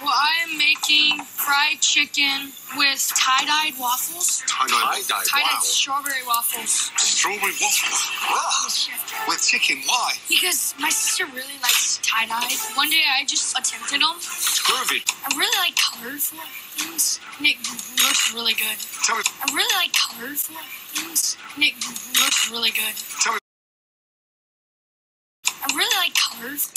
Well, I am making fried chicken with tie-dyed waffles. Tie-dyed, Tie-dyed strawberry waffles. Strawberry waffles. Wow. With chicken. Why? Because my sister really likes tie-dyed. One day I just attempted them. It's groovy. I really like colorful things. Nick looks really good. Tell me. I really like colorful things. Nick looks really good. Tell me. I really like colors.